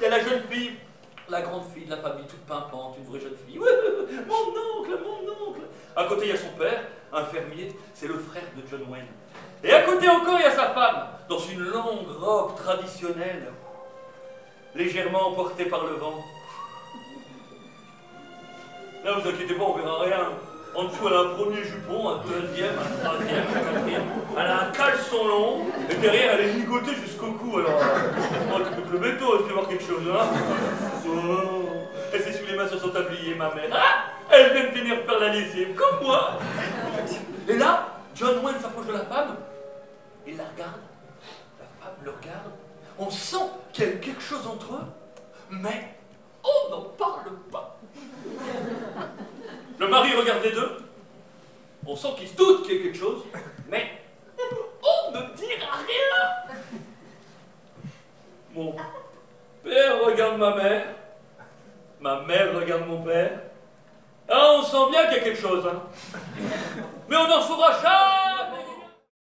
Il y a la jeune fille, la grande fille de la famille, toute pimpante, une vraie jeune fille. Mon oncle, mon oncle. À côté, il y a son père, un fermier, c'est le frère de John Wayne. Et à côté encore, il y a sa femme, dans une longue robe traditionnelle, légèrement emportée par le vent. Là, vous inquiétez pas, on verra rien. En dessous, elle a un premier jupon, un deuxième, un troisième, un quatrième. Et derrière, elle est ligotée jusqu'au cou. Alors, oh, tu peux te lever tôt, tu voir quelque chose, hein oh. Elle s'essuie les mains sur son tablier, ma mère. Ah Elle vient de venir faire la lessive, comme moi. Et là, John Wayne s'approche de la femme, il la regarde, la femme le regarde, on sent qu'il y a quelque chose entre eux, mais on n'en parle pas. Le mari regarde les deux, on sent qu'il se doute qu'il y a quelque chose, mais on ne dira rien. Mon père regarde ma mère, ma mère regarde mon père. Ah, on sent bien qu'il y a quelque chose, hein. Mais on n'en saura jamais